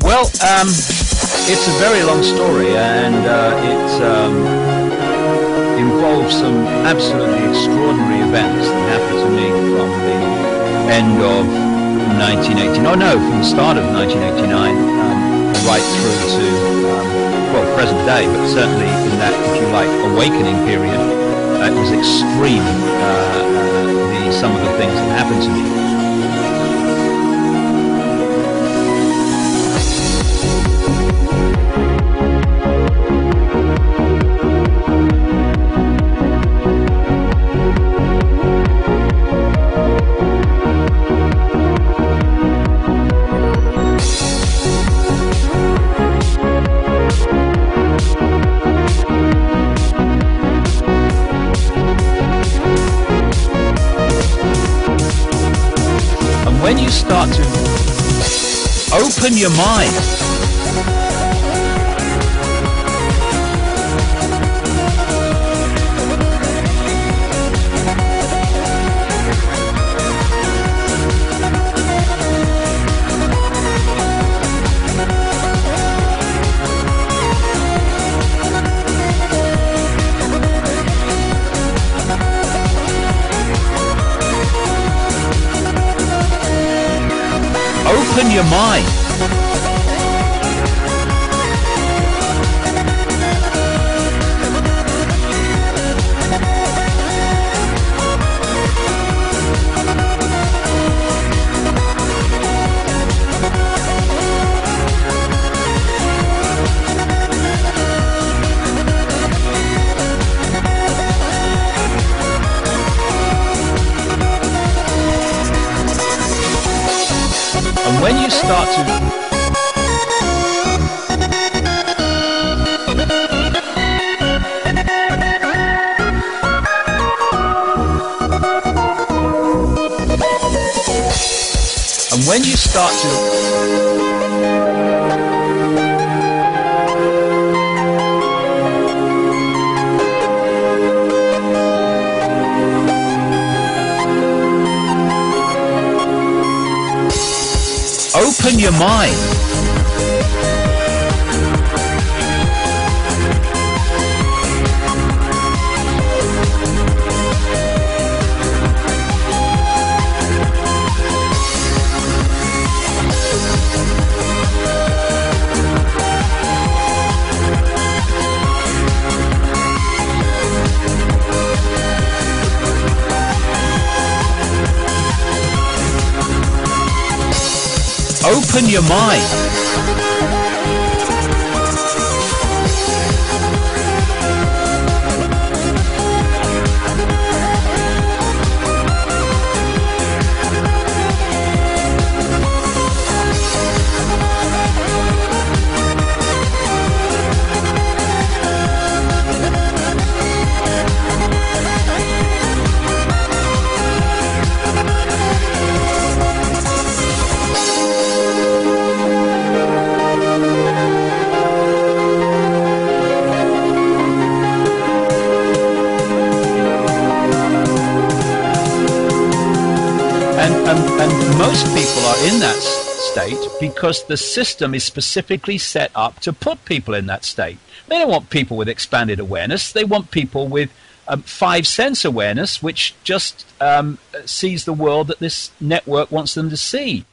Well, um, it's a very long story, and uh, it um, involves some absolutely extraordinary events that happened to me from the end of 1989. Oh no, from the start of 1989, um, right through to um, well present day, but certainly in that, if you like, awakening period, uh, it was extreme. Uh, uh, the some of the things that happened to me. Open your mind open your mind. When you start to and when you start to Open your mind. Open your mind. Most people are in that state because the system is specifically set up to put people in that state. They don't want people with expanded awareness. They want people with um, five sense awareness, which just um, sees the world that this network wants them to see.